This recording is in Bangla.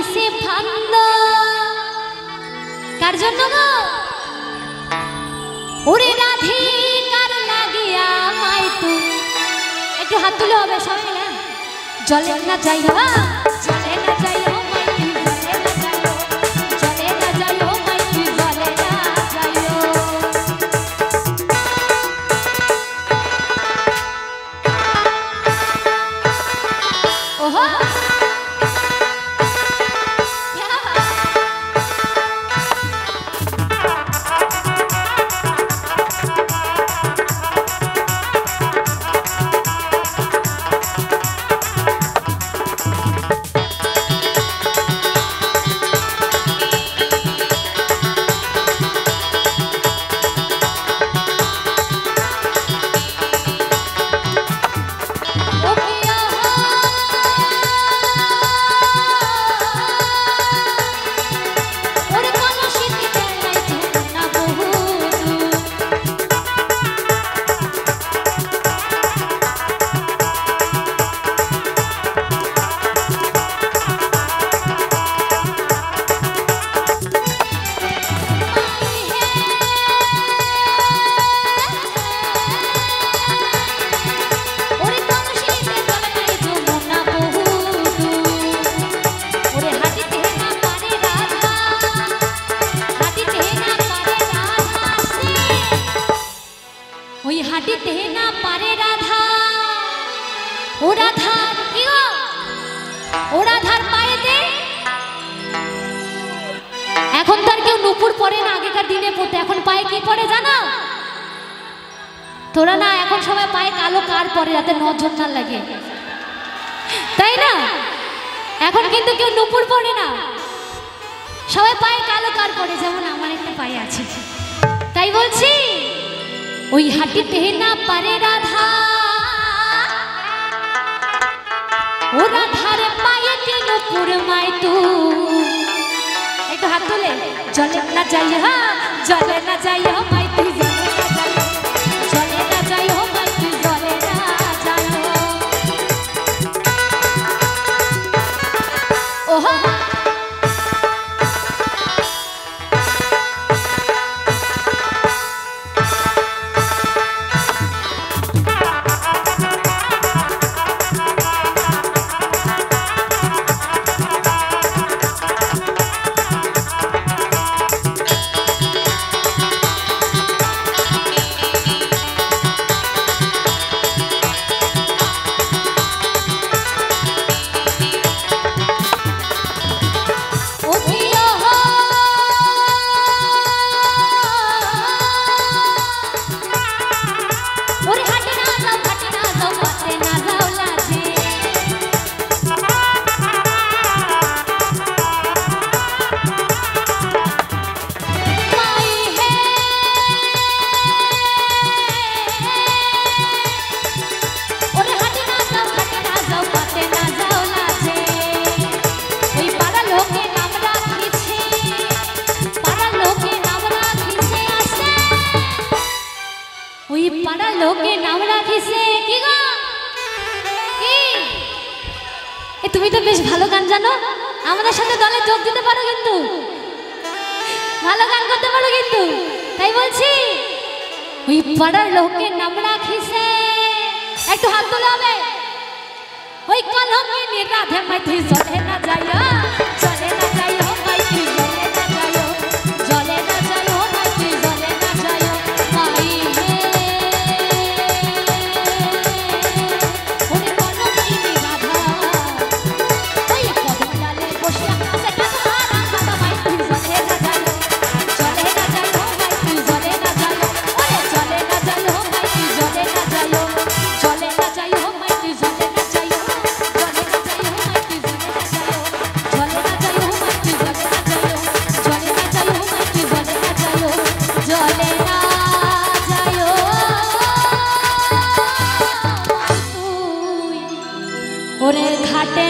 কিসে ফান্দ কার জন্য গো? ওরে কার লাগিয়া মাই তু? একটু হাত তুলে হবে সব না যাই হো জলে না যাই হো, মাই জলে না যাই হো হাটিতে না পারে রাধা। ও কি ও রাধার পায়েতে এখন তার কেউ নুপুর পরে না, আগেকার দিনে পড়তে। এখন পায়ে কি পরে জানো? তোরা না, এখন সবাই পায়ে কালো কার পরে যাতে নজর না লাগে। তাই না? এখন কিন্তু কেউ নুপুর পরে না। সবাই পায়ে কালো কার পরে, যেমন আমার একটা পায়ে আছে। তাই বলছি? ওই হাটিতে না পারে রাধা। ও রাধার পায়ে তিন মায় তু। একটু হাত তুলে, জলে না যাই হা জলে না যাই হা মাই তু। ওই পাড়া লোকে নাম রাখিছে, কি গো? এ, তুমি তো বেশ ভালো গান জানো। আমাদের সাথে দলে যোগ দিতে পারো কিন্তু। ভালো গান করতে পারো কিন্তু। তাই বলছি, ওই পাড়ার লোকে নাম রাখিছে। একটু হাত তোলা হবে। ওই কলমে নিরাধে মাইথি চলে না যাইও ওরে ঘাটে না যায়